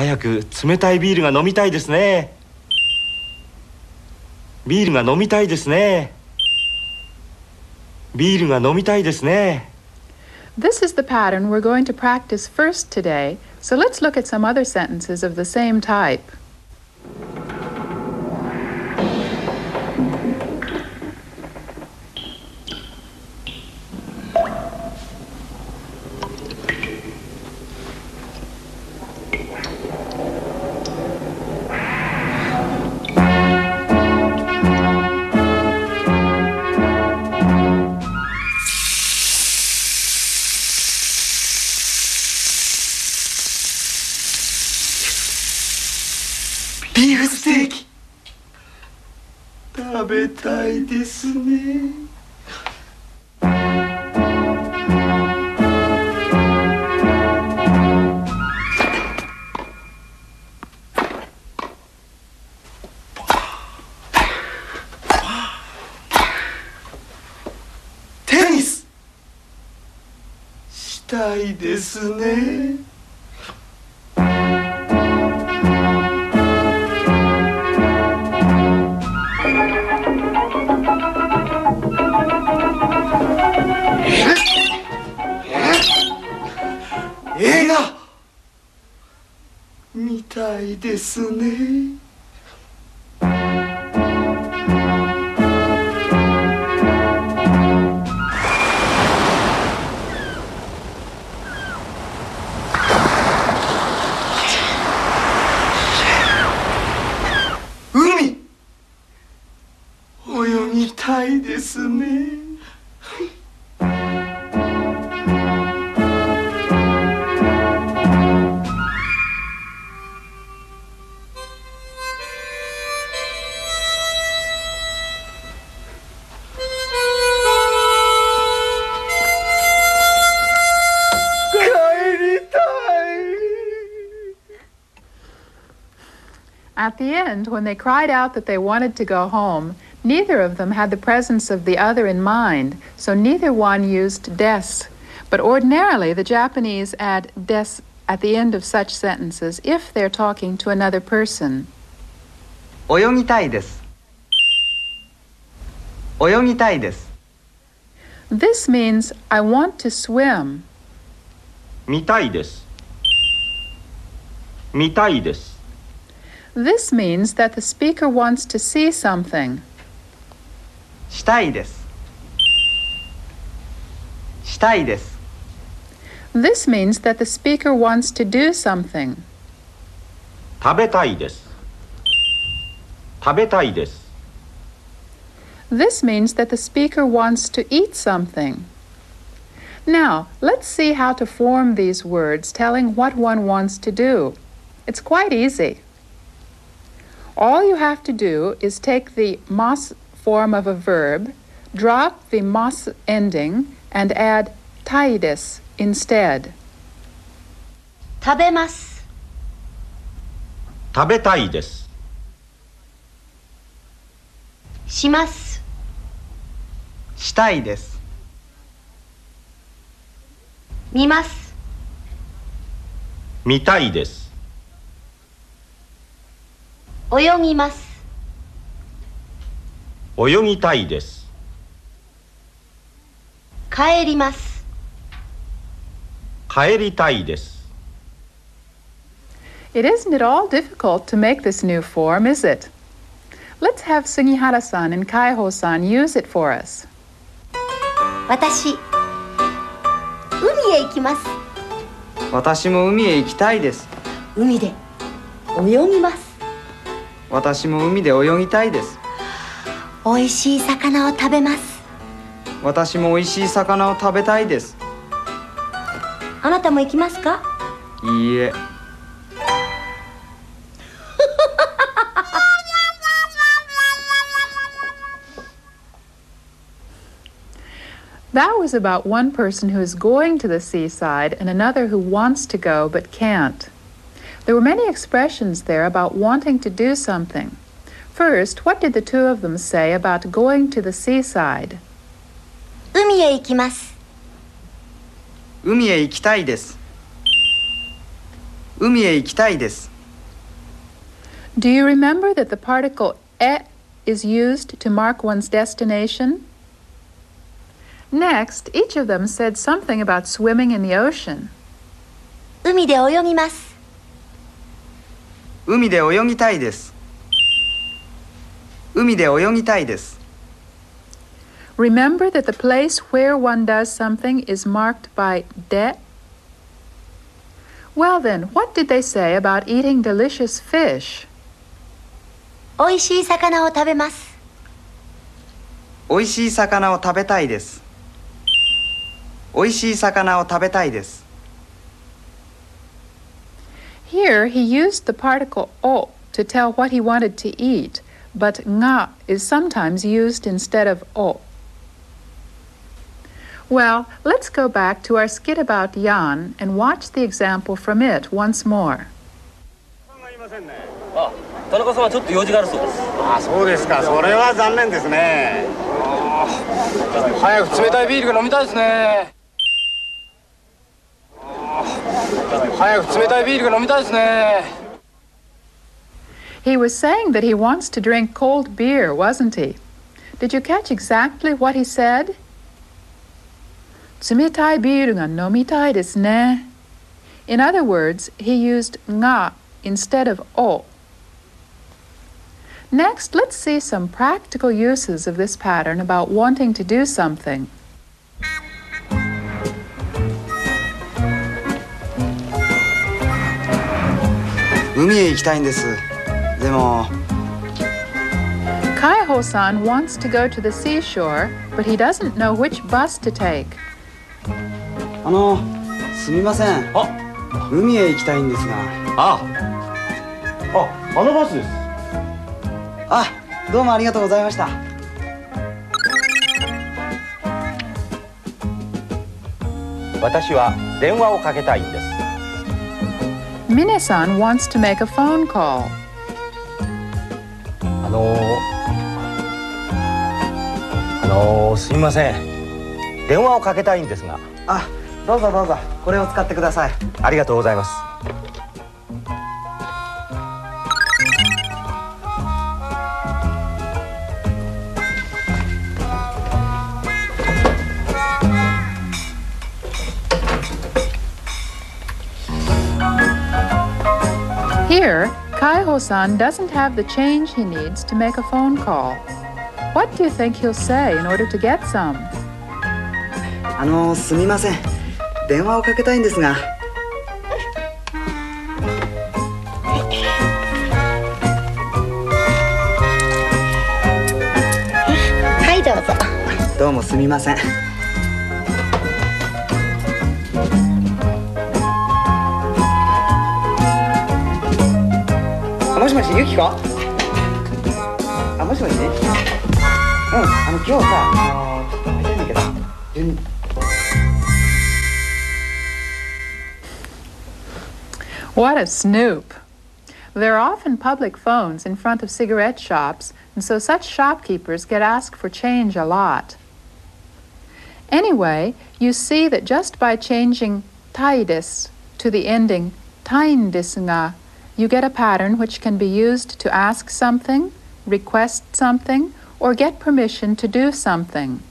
早く冷たいビールが飲みたいですねビールが飲みたいですねビールが飲みたいですね This is the pattern we're going to practice first today, so let's look at some other sentences of the same type. ビーフステーキ食べたいですね。したいですね。映画。見たいですね。海。泳ぎたいですね At the end, when they cried out that they wanted to go home, neither of them had the presence of the other in mind, so neither one used des. But ordinarily, the Japanese add des at the end of such sentences if they're talking to another person. 泳ぎたいです泳ぎたいです This means I want to swim. 見たいです見たいです This means that the speaker wants to see something. したいですしたいです This means that the speaker wants to do something. 食べたいです食べたいです This means that the speaker wants to eat something. Now, let's see how to form these words telling what one wants to do. It's quite easy. All you have to do is take the mas form of a verb, drop the mas ending, and add taides instead. 食べます食べたいですしますしたいです見ます見たいです 泳ぎます泳ぎたいです帰ります帰りたいです It isn't at all difficult to make this new form, is it? Let's have Sugihara-san and Kaiho-san use it for us. 私海へ行きます私も海へ行きたいです海で泳ぎます私も海で泳ぎたいです美味しい魚を食べます私も美味しい魚を食べたいですあなたも行きますかいいえ That was about one person who is going to the seaside and another who wants to go but can't. There were many expressions there about wanting to do something. First, what did the two of them say about going to the seaside? 海へ行きます海へ行きたいです 海へ行きたいです Do you remember that the particle e is used to mark one's destination? Next, each of them said something about swimming in the ocean. 海で泳ぎます 海で泳ぎたいです海で泳ぎたいです Remember that the place where one does something is marked by de. Well, then, what did they say about eating delicious fish? 美味しい魚を食べます美味しい魚を食べたいです美味しい魚を食べたいです Here, he used the particle o to tell what he wanted to eat, but nga is sometimes used instead of o. Well, let's go back to our skit about Jan and watch the example from it once more. あ田中さんはちょっと用事があるそうですあそうですかそれは残念ですね早く冷たいビールが飲みたいですね He was saying that he wants to drink cold beer, wasn't he? Did you catch exactly what he said? 冷たいビールが飲みたいですね. In other words, he used nga instead of o. Next, let's see some practical uses of this pattern about wanting to do something. 海へ行きたいんです。でも。Kaiho-san wants to go to the seashore, but he doesn't know which bus to take. あのすみません。あ。海へ行きたいんですが。あ。ああのバスです。あどうもありがとうございました。私は電話をかけたいんです Mine-san wants to make a phone call. あのー、あのー、すみません。電話をかけたいんですが。あどうぞどうぞ。これを使ってください。ありがとうございます Here, Kaiho-san doesn't have the change he needs to make a phone call. What do you think he'll say in order to get some? あのすみません電話をかけたいんですがはいどうぞどうもすみません しもしゆきこあもしもしうんあの今日さあのちょっと会いたいんだけど順 What a snoop! There are often public phones in front of cigarette shops, and so such shopkeepers get asked for change a lot. Anyway, you see that just by changing taidis to the ending tain desu ga, you get a pattern which can be used to ask something, request something, or get permission to do something.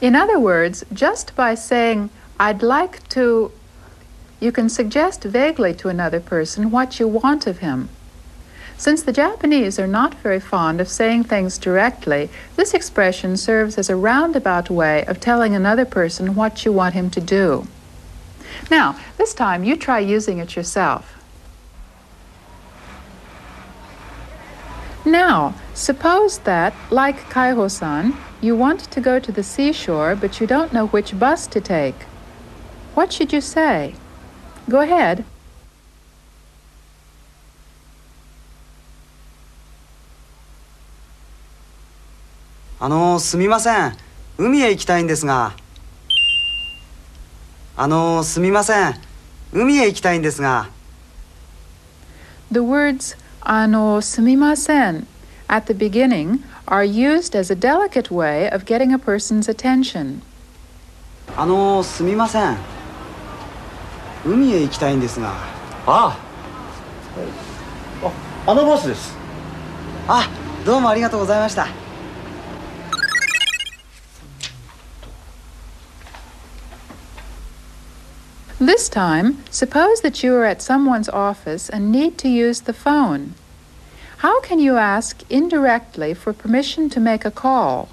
In other words, just by saying, I'd like to you can suggest vaguely to another person what you want of him. Since the Japanese are not very fond of saying things directly, this expression serves as a roundabout way of telling another person what you want him to do. Now, this time you try using it yourself. Now, suppose that, like Kaiho-san, you want to go to the seashore, but you don't know which bus to take. What should you say? Go ahead. あのすみません海へ行きたいんですがあのすみません海へ行きたいんですが The words ano sumimasen at the beginning are used as a delicate way of getting a person's attention. あのすみません海へ行きたいんですがあああのボスですあどうもありがとうございました This time, suppose that you are at someone's office and need to use the phone. How can you ask indirectly for permission to make a call?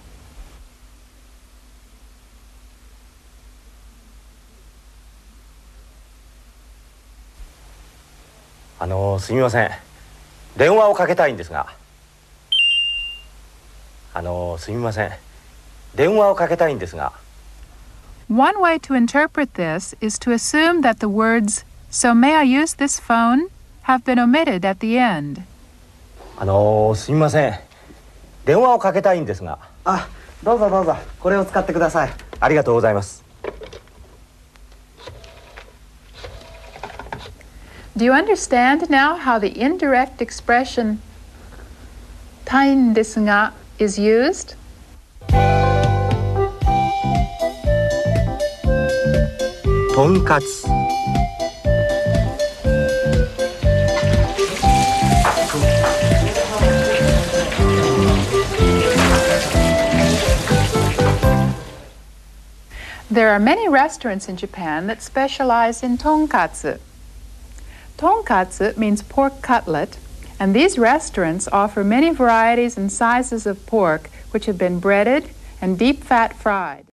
あのすみません電話をかけたいんですがあのすみません電話をかけたいんですが One way to interpret this is to assume that the words, So may I use this phone? have been omitted at the end. あのすみません電話をかけたいんですがあどうぞどうぞこれを使ってくださいありがとうございます Do you understand now how the indirect expression たいんですが is used?「 tonkatsu. There are many restaurants in Japan that specialize in tonkatsu. Tonkatsu means pork cutlet, and these restaurants offer many varieties and sizes of pork which have been breaded and deep fat fried.